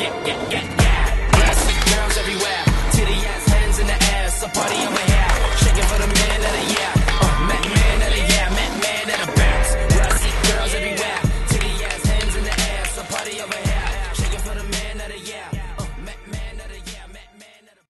yeah, yeah, yeah, yeah. Yes, girls everywhere. Titty ass, hands in the air. So party on! here.